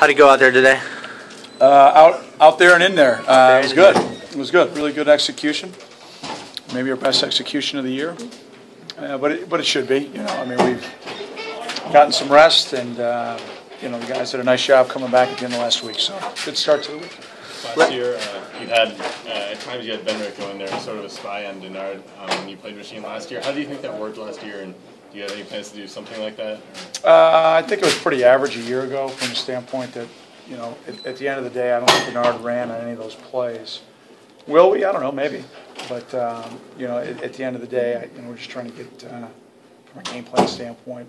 How'd it go out there today? Uh, out, out there and in there. Uh, there it was good. there. It was good. Really good execution. Maybe our best execution of the year. Uh, but it, but it should be. You know, I mean, we've gotten some rest, and uh, you know, the guys did a nice job coming back at the end of last week. So good start to the week. Last year, uh, you had uh, at times you had Benrick go in there, sort of a spy on Denard um, when you played Michigan last year. How do you think that worked last year, and do you have any plans to do something like that? Uh, I think it was pretty average a year ago from the standpoint that, you know, at, at the end of the day, I don't think Denard ran on any of those plays. Will we? I don't know, maybe. But, um, you know, at, at the end of the day, I, you know, we're just trying to get, uh, from a game plan standpoint,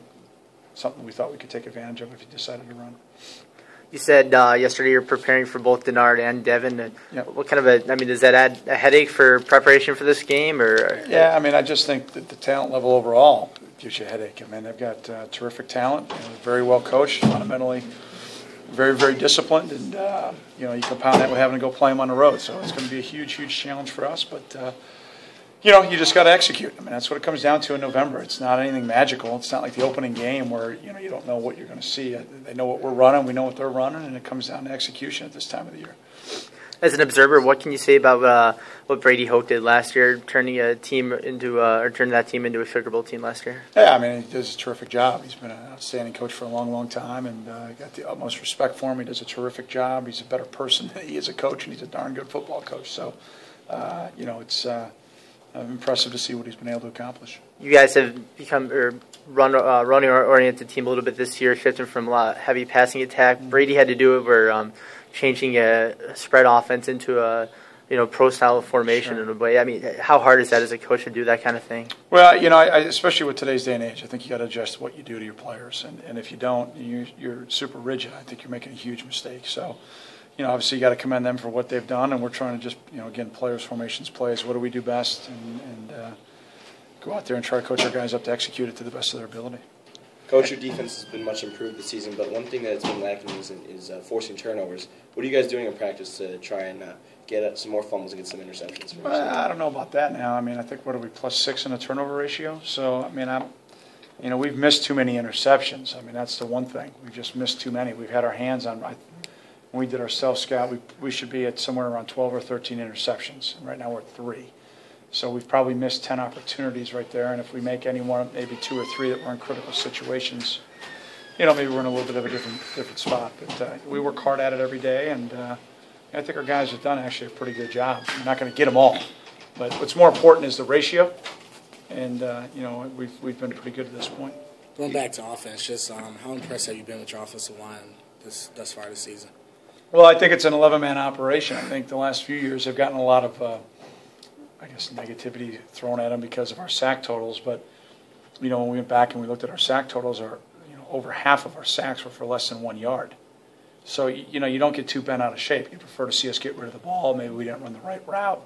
something we thought we could take advantage of if he decided to run. You said uh, yesterday you're preparing for both Denard and Devin. Uh, Yeah. What kind of a? I mean, does that add a headache for preparation for this game, or? Yeah, I mean, I just think that the talent level overall gives you a headache. I mean, they've got uh, terrific talent, very well coached, fundamentally very, very disciplined, and uh, you know you compound that with having to go play them on the road. So it's going to be a huge, huge challenge for us. But uh, you know, you just got to execute. I mean, that's what it comes down to in November. It's not anything magical. It's not like the opening game where you know you don't know what you're going to see. They know what we're running, we know what they're running, and it comes down to execution at this time of the year. As an observer, what can you say about uh, what Brady Hoke did last year, turning a team into uh, or turning that team into a Sugar Bowl team last year? Yeah, I mean, he does a terrific job. He's been an outstanding coach for a long, long time, and uh, I got the utmost respect for him. He does a terrific job. He's a better person than he is a coach, and he's a darn good football coach. So, uh, you know, it's uh, impressive to see what he's been able to accomplish. You guys have become or run uh, running oriented team a little bit this year, shifting from a lot of heavy passing attack. Brady had to do it where um, changing a spread offense into a you know pro style formation Sure. in a way. I mean, how hard is that as a coach to do that kind of thing? Well, you know, I, I, especially with today's day and age, I think you got to adjust what you do to your players, and, and if you don't, you, you're super rigid. I think you're making a huge mistake. So, you know, obviously you got to commend them for what they've done, and we're trying to just, you know, again, players, formations, plays. What do we do best, and, and uh, go out there and try to coach our guys up to execute it to the best of their ability. Coach, your defense has been much improved this season, but one thing that's been lacking is, is uh, forcing turnovers. What are you guys doing in practice to try and uh, get uh, some more fumbles and get some interceptions? for Well. I don't know about that now. I mean, I think what are we plus six in the turnover ratio? So I mean, I'm, you know, we've missed too many interceptions. I mean, that's the one thing. We've just missed too many. We've had our hands on. I, when we did our self scout, we we should be at somewhere around 12 or 13 interceptions. Right now we're at three. So we've probably missed 10 opportunities right there. And if we make any one, maybe two or three that were in critical situations, you know, maybe we're in a little bit of a different different spot. But uh, we work hard at it every day, and uh, I think our guys have done actually a pretty good job. We're not going to get them all, but what's more important is the ratio, and uh, you know we've we've been pretty good at this point. Going back to offense, just um, how impressed have you been with your offensive line this thus far this season? Well, I think it's an 11-man operation. I think the last few years have gotten a lot of, uh, I guess, negativity thrown at them because of our sack totals. But you know, when we went back and we looked at our sack totals, our you know over half of our sacks were for less than one yard. So you know, you don't get too bent out of shape. You prefer to see us get rid of the ball. Maybe we didn't run the right route.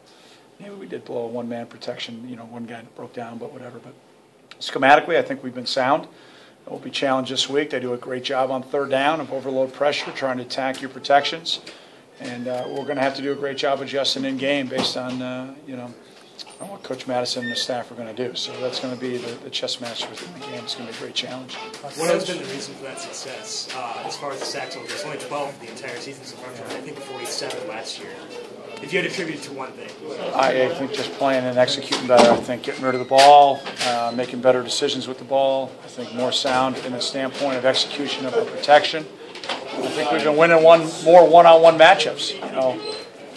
Maybe we did blow a one-man protection. You know, one guy broke down, but whatever. But schematically, I think we've been sound. We'll be challenged this week. They do a great job on third down of overload pressure, trying to attack your protections. And uh, we're going to have to do a great job adjusting in game based on, uh, you know, on what Coach Mattison and the staff are going to do. So that's going to be the, the chess match within the game. It's going to be a great challenge. What has been the reason for that success? Uh, as far as the sacks there's only 12 the entire season so far, from, I think 47 last year. If you had to attribute to one thing, I, I think just playing and executing better. I think getting rid of the ball, uh, making better decisions with the ball. I think more sound in the standpoint of execution of our protection. I think we've been winning one more one-on-one matchups. You know,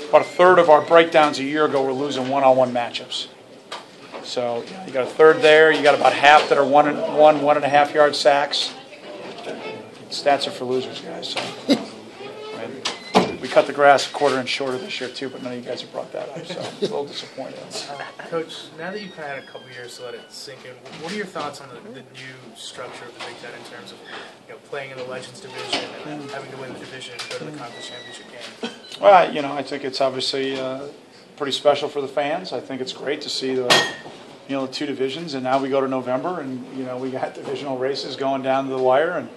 about a third of our breakdowns a year ago were losing one-on-one matchups. So you, you got a third there. You got about half that are one and one, one and a half yard sacks. Stats are for losers, guys. So. I mean, cut the grass a quarter inch shorter this year too, but none of you guys have brought that up, so it's a little disappointing. Coach, now that you've kind of had a couple years to let it sink in, what are your thoughts on the, the new structure of the Big Ten in terms of you know playing in the Legends division and then having to win the division and go to the conference championship game? Well, you know, I think it's obviously uh, pretty special for the fans. I think it's great to see the, you know, the two divisions, and now we go to November, and you know, we got divisional races going down to the wire, and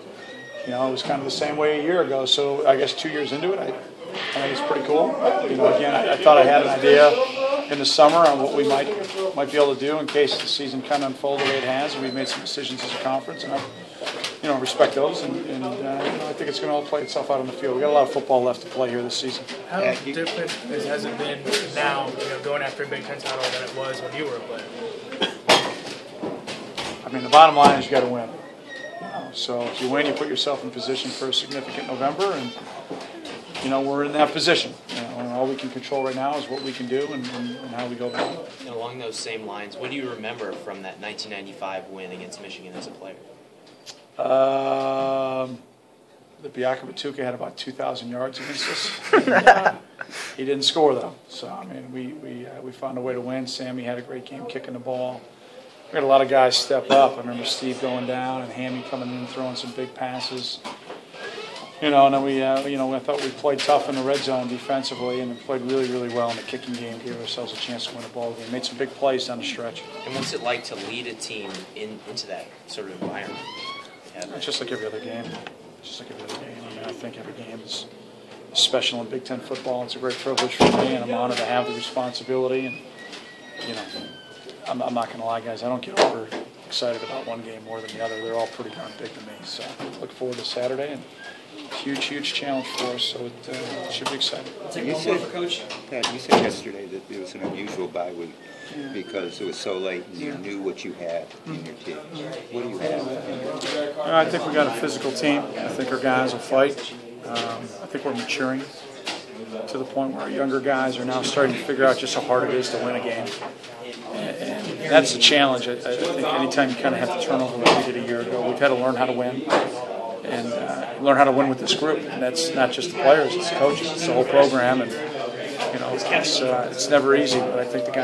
you know, it was kind of the same way a year ago. So I guess two years into it, I, I think it's pretty cool. You know, again, I, I thought I had an idea in the summer on what we might might be able to do in case the season kind of unfolded the way it has, and we've made some decisions as a conference, and I've you know, respect those, and, and uh, you know, I think it's going to all play itself out on the field. We got a lot of football left to play here this season. How Yeah, you- different is, has it been now, you know, going after a Big Ten title than it was when you were a player? I mean, the bottom line is you got to win. So if you win, you put yourself in position for a significant November, and you know we're in that position. You know, and all we can control right now is what we can do and, and, and how we go about it. And along those same lines, what do you remember from that 1995 win against Michigan as a player? Um, the Biakabutuka had about 2,000 yards against us. he didn't score though, so I mean we we uh, we found a way to win. Sammy had a great game kicking the ball. We had a lot of guys step up. I remember Steve going down and Hammy coming in and throwing some big passes. You know, and then we, uh, you know, I thought we played tough in the red zone defensively and played really, really well in the kicking game. Gave ourselves a chance to win a ball game. Made some big plays down the stretch. And what's it like to lead a team in, into that sort of environment? Yeah. It's just like every other game. Just like every other game. I mean, I think every game is special in Big Ten football. It's a great privilege for me, and I'm honored to have the responsibility. And you know, I'm, I'm not going to lie, guys. I don't get over excited about one game more than the other. They're all pretty darn big to me. So look forward to Saturday and huge, huge challenge for us. So it, uh, should be exciting. I'll take You said, Pat, you said yesterday that it was an unusual bye week because it was so late and you knew what you had in your team. What do you have in? I think we got a physical team. I think our guys will fight. Um, I think we're maturing to the point where our younger guys are now starting to figure out just how hard it is to win a game. And, and that's the challenge. I, I think anytime you kind of have to turn over what we did a year ago, we've had to learn how to win and uh, learn how to win with this group. And that's not just the players, it's the coaches, it's the whole program. And you know, it's uh, it's never easy, but I think the guys.